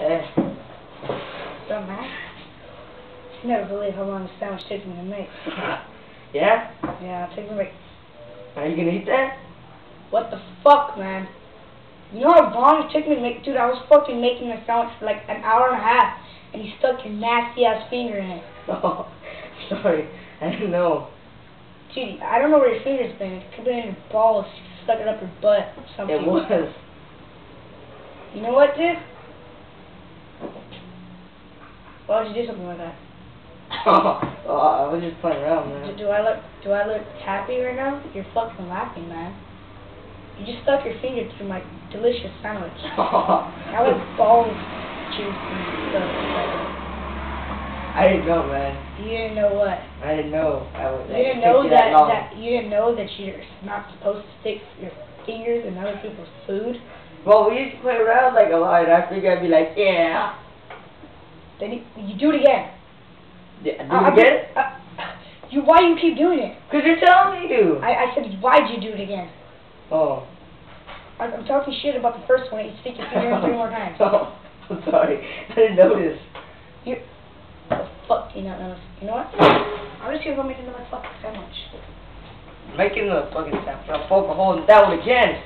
Eh. Don't matter. Never believe how long the sandwich takes me to make. yeah? Yeah, it takes me like, Are you gonna eat that? what the fuck, man? You know how long it took me to make, dude, I was fucking making the sandwich for like an hour and a half, and you stuck your nasty ass finger in it. Oh, sorry. I didn't know. Dude, I don't know where your finger's been. It could have been in your balls. You stuck it up your butt or something. It was. You know what, dude? Why would you do something like that? oh, I was just playing around, man. do I look do I look happy right now? You're fucking laughing, man. You just stuck your finger through my delicious sandwich. I like balls juice and stuff. I didn't know, man. You didn't know what? I didn't know. I was, You it didn't know you that, that you didn't know that you're not supposed to stick your fingers in other people's food. Well, we used to play around like a lot, and I figured I'd be like, yeah. Then you, you do it again. yeah do I- you I- get it? uh, you why you keep doing it? Because you're telling me to. I, I said why'd you do it again? oh. I, I'm talking shit about the first one. You stick your finger in three more times. oh, I'm sorry. I didn't notice. You, the fuck do you not notice? You know what? I'm just gonna go make another fucking sandwich. Making the fucking sandwich. I'll poke a hole in that one again.